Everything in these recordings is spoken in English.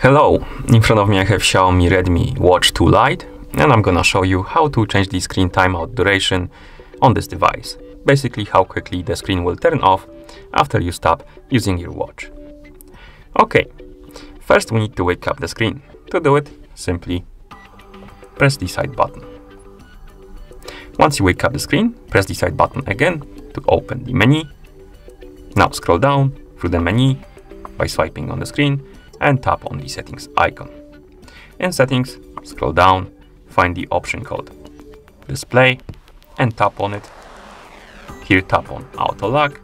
Hello, in front of me I have Xiaomi Redmi Watch 2 Lite and I'm gonna show you how to change the screen timeout duration on this device. Basically how quickly the screen will turn off after you stop using your watch. Okay, first we need to wake up the screen. To do it, simply press the side button. Once you wake up the screen, press the side button again to open the menu. Now scroll down through the menu by swiping on the screen and tap on the settings icon. In settings, scroll down, find the option called display and tap on it. Here tap on auto lock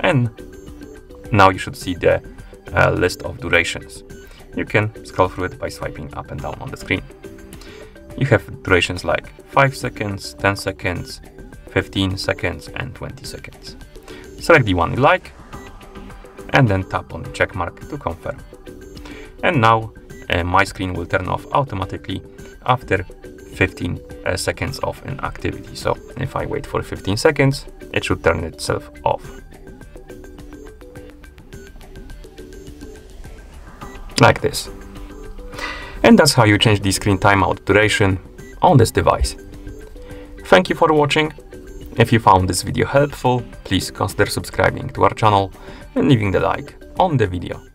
and now you should see the uh, list of durations. You can scroll through it by swiping up and down on the screen. You have durations like 5 seconds, 10 seconds, 15 seconds and 20 seconds. Select the one you like and then tap on the check mark to confirm. And now uh, my screen will turn off automatically after 15 uh, seconds of inactivity. So if I wait for 15 seconds, it should turn itself off. Like this. And that's how you change the screen timeout duration on this device. Thank you for watching. If you found this video helpful, please consider subscribing to our channel and leaving the like on the video.